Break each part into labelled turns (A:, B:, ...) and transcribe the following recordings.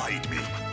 A: Fight me.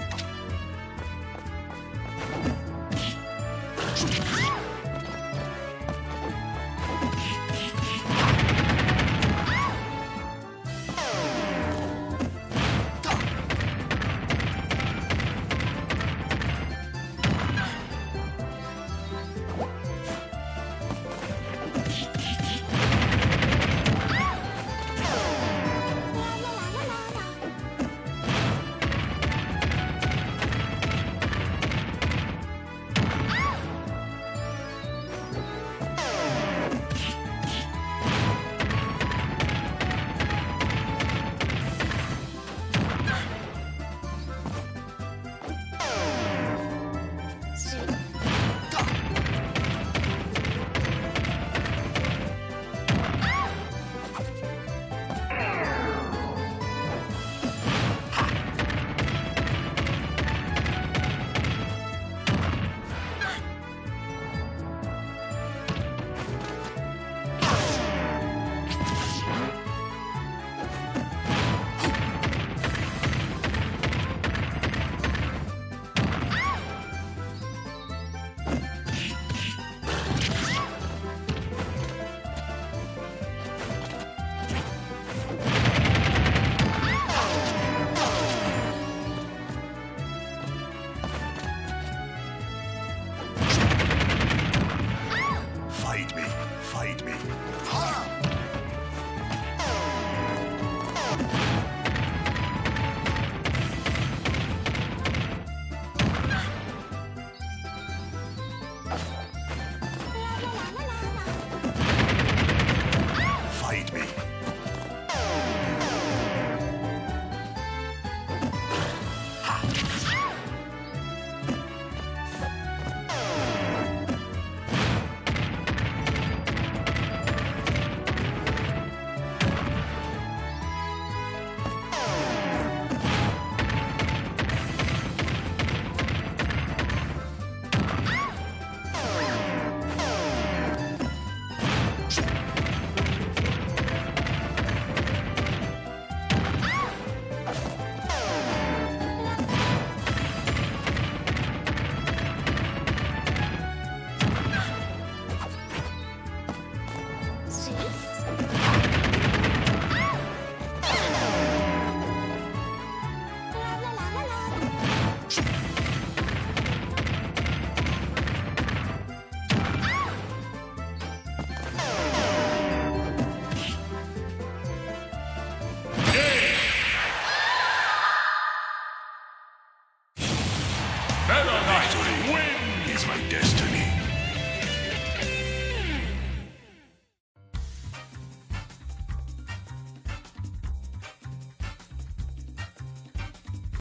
A: Fight me. Is my destiny.